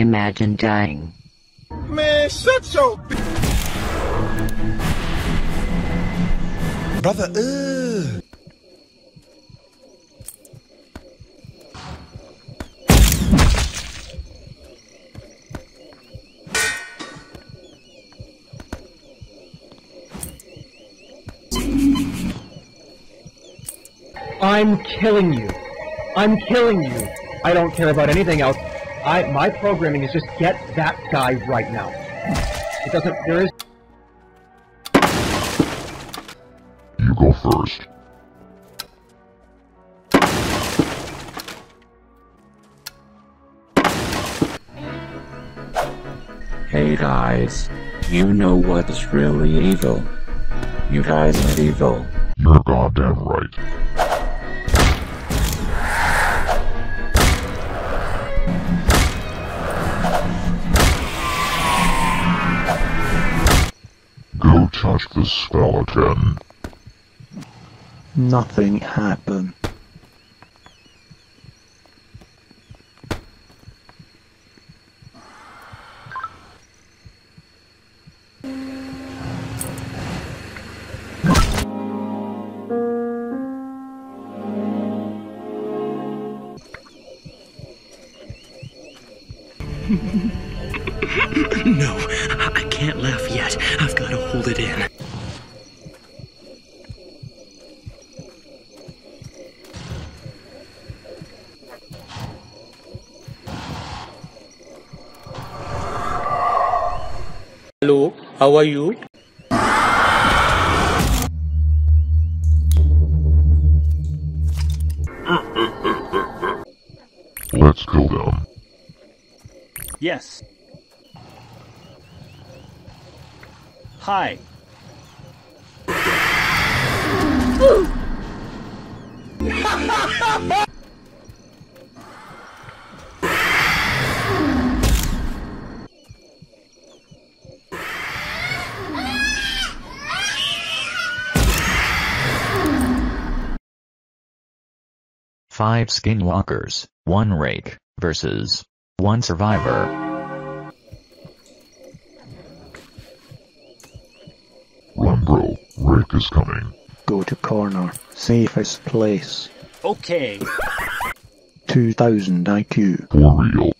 Imagine dying. Man, shut your Brother, ugh. I'm killing you. I'm killing you. I don't care about anything else. I my programming is just get that guy right now. It doesn't there is You go first. Hey guys, you know what's really evil? You guys are evil. You're goddamn right. Touch the spell again. Nothing happened. No, I can't laugh yet. I've got to hold it in. Hello, how are you? Let's kill them. Yes. Hi. Five skinwalkers, one rake, versus one survivor. is coming. Go to corner. Safest place. Okay. 2000 IQ. For real.